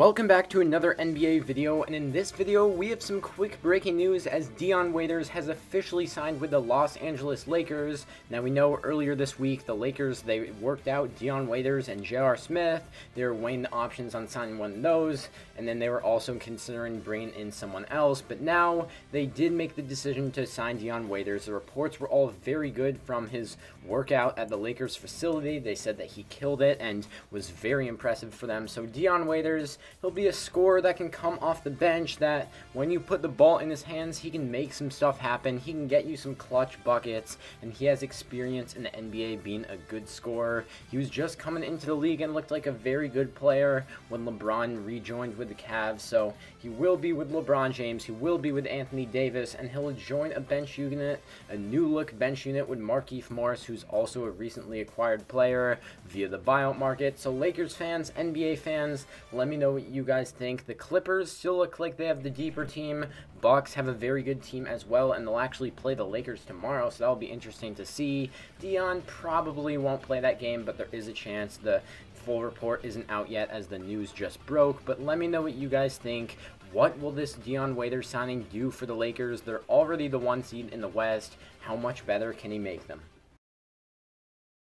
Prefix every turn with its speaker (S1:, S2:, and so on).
S1: Welcome back to another NBA video, and in this video, we have some quick breaking news as Dion Waiters has officially signed with the Los Angeles Lakers. Now, we know earlier this week, the Lakers, they worked out Dion Waiters and J.R. Smith. They were weighing the options on signing one of those, and then they were also considering bringing in someone else, but now they did make the decision to sign Dion Waiters. The reports were all very good from his workout at the Lakers facility. They said that he killed it and was very impressive for them. So Dion Waiters He'll be a scorer that can come off the bench that when you put the ball in his hands, he can make some stuff happen. He can get you some clutch buckets, and he has experience in the NBA being a good scorer. He was just coming into the league and looked like a very good player when LeBron rejoined with the Cavs, so he will be with LeBron James, he will be with Anthony Davis, and he'll join a bench unit, a new look bench unit with Markieff Morris, who's also a recently acquired player via the buyout market. So Lakers fans, NBA fans, let me know know what you guys think. The Clippers still look like they have the deeper team. Bucks have a very good team as well, and they'll actually play the Lakers tomorrow, so that'll be interesting to see. Dion probably won't play that game, but there is a chance. The full report isn't out yet as the news just broke, but let me know what you guys think. What will this Dion Waiters signing do for the Lakers? They're already the one seed in the West. How much better can he make them?